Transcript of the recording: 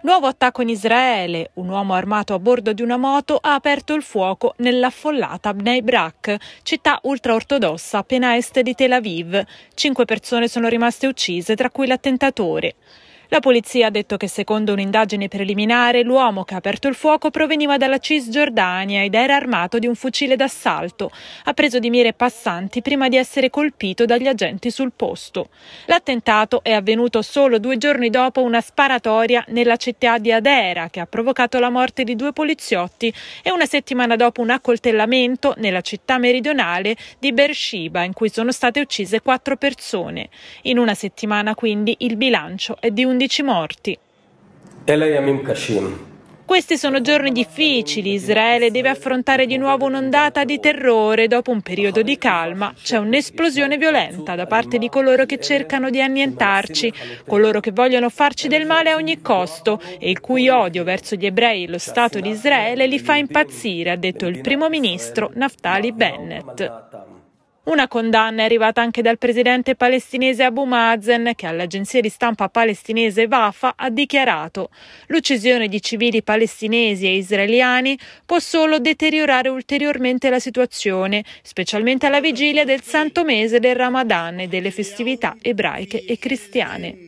Nuovo attacco in Israele. Un uomo armato a bordo di una moto ha aperto il fuoco nell'affollata Bnei Brak, città ultraortodossa appena est di Tel Aviv. Cinque persone sono rimaste uccise, tra cui l'attentatore. La polizia ha detto che secondo un'indagine preliminare l'uomo che ha aperto il fuoco proveniva dalla Cisgiordania ed era armato di un fucile d'assalto. Ha preso di mire passanti prima di essere colpito dagli agenti sul posto. L'attentato è avvenuto solo due giorni dopo una sparatoria nella città di Adera che ha provocato la morte di due poliziotti e una settimana dopo un accoltellamento nella città meridionale di Beersheba in cui sono state uccise quattro persone. In una settimana quindi il bilancio è di un 11 morti. Questi sono giorni difficili, Israele deve affrontare di nuovo un'ondata di terrore dopo un periodo di calma. C'è un'esplosione violenta da parte di coloro che cercano di annientarci, coloro che vogliono farci del male a ogni costo e il cui odio verso gli ebrei e lo Stato di Israele li fa impazzire, ha detto il primo ministro Naftali Bennett. Una condanna è arrivata anche dal presidente palestinese Abu Mazen, che all'agenzia di stampa palestinese Wafa ha dichiarato l'uccisione di civili palestinesi e israeliani può solo deteriorare ulteriormente la situazione, specialmente alla vigilia del santo mese del Ramadan e delle festività ebraiche e cristiane.